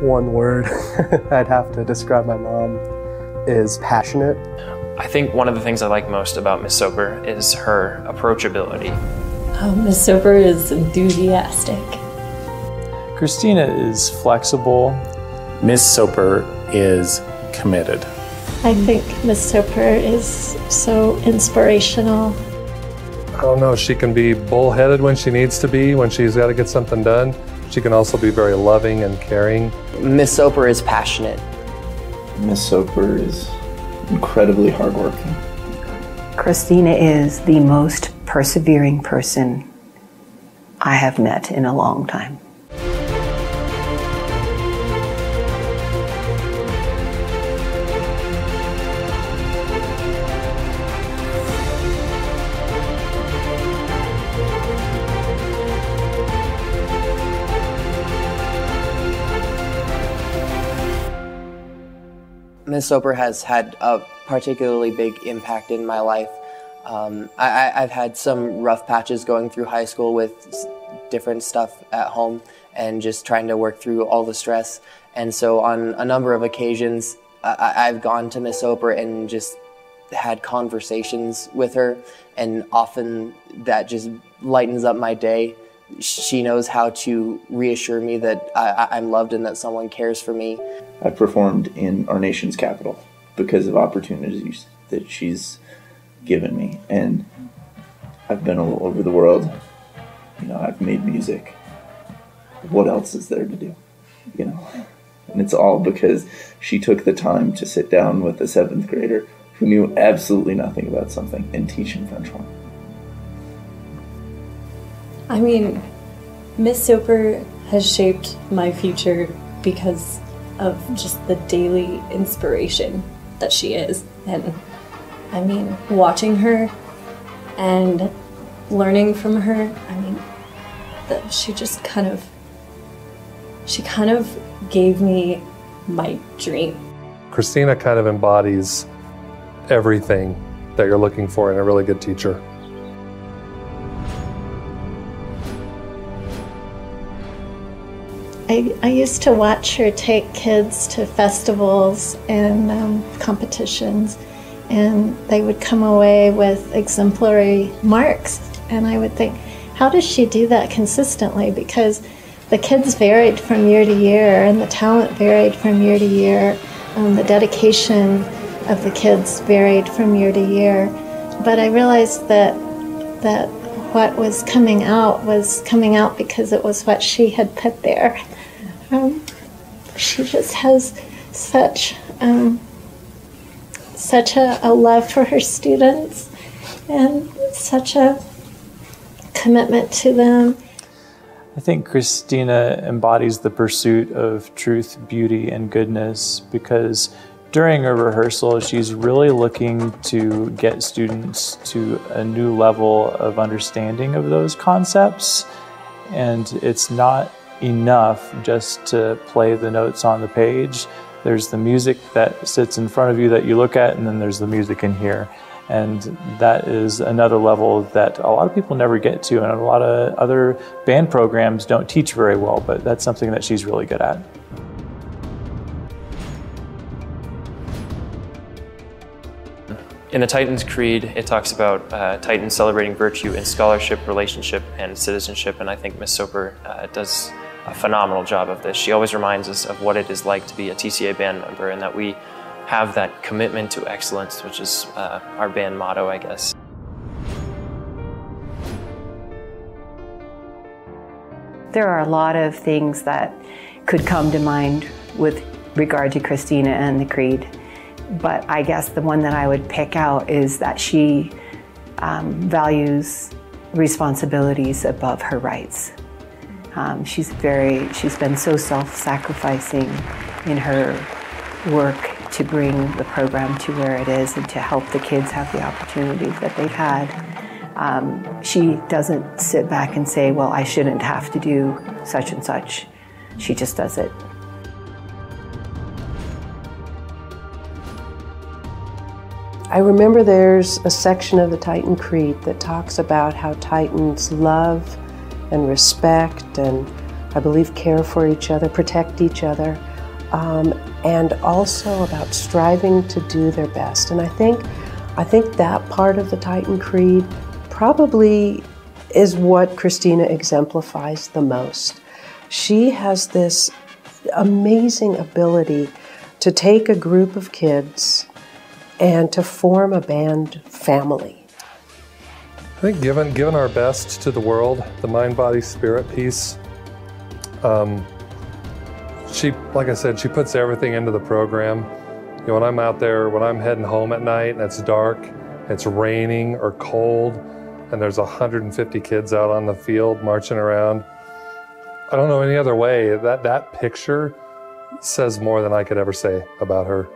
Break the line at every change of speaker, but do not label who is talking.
one word I'd have to describe my mom is passionate.
I think one of the things I like most about Miss Soper is her approachability.
Oh, Miss Soper is enthusiastic.
Christina is flexible.
Miss Soper is committed.
I think Miss Soper is so inspirational.
I don't know, she can be bullheaded when she needs to be, when she's got to get something done. She can also be very loving and caring.
Miss Soper is passionate.
Miss Soper is incredibly hardworking.
Christina is the most persevering person I have met in a long time.
Ms. Soper has had a particularly big impact in my life. Um, I, have had some rough patches going through high school with different stuff at home and just trying to work through all the stress. And so, on a number of occasions, I, I've gone to Miss Soper and just had conversations with her, and often that just lightens up my day she knows how to reassure me that I, am loved and that someone cares for me.
I've performed in our nation's capital because of opportunities that she's given me, and I've been all over the world. You know, I've made music. What else is there to do? You know, and it's all because she took the time to sit down with a seventh grader who knew absolutely nothing about something and teach him French horn.
I mean, Miss Soper has shaped my future because of just the daily inspiration that she is. And I mean, watching her and learning from her, I mean, she just kind of she kind of gave me my dream.
Christina kind of embodies everything that you're looking for in a really good teacher.
I, used to watch her take kids to festivals and um, competitions, and they would come away with exemplary marks. And I would think, how does she do that consistently? Because the kids varied from year to year, and the talent varied from year to year. Um, the dedication of the kids varied from year to year. But I realized that that what was coming out was coming out because it was what she had put there. Um, she just has such um, such a, a love for her students and such a commitment to them.
I think Christina embodies the pursuit of truth, beauty, and goodness because during a rehearsal, she's really looking to get students to a new level of understanding of those concepts. And it's not enough just to play the notes on the page. There's the music that sits in front of you that you look at, and then there's the music in here. And that is another level that a lot of people never get to, and a lot of other band programs don't teach very well, but that's something that she's really good at.
In the Titans Creed, it talks about uh, Titans celebrating virtue in scholarship, relationship, and citizenship, and I think Miss Soper uh, does a phenomenal job of this. She always reminds us of what it is like to be a TCA band member and that we have that commitment to excellence, which is uh, our band motto, I guess.
There are a lot of things that could come to mind with regard to Christina and the Creed, but I guess the one that I would pick out is that she um, values responsibilities above her rights. Um, she's very, she's been so self-sacrificing in her work to bring the program to where it is and to help the kids have the opportunities that they've had. Um, she doesn't sit back and say, well, I shouldn't have to do such and such. She just does it.
I remember there's a section of the Titan Creed that talks about how Titans love and respect and I believe care for each other, protect each other. um, and also about striving to do their best. And I think, I think that part of the Titan Creed probably is what Christina exemplifies the most. She has this amazing ability to take a group of kids and to form a band family.
I think given given our best to the world, the mind, body, spirit piece, um, she, like I said, she puts everything into the program. You know, when I'm out there, when I'm heading home at night and it's dark, it's raining or cold, and there's 150 kids out on the field marching around. I don't know any other way. That that picture says more than I could ever say about her.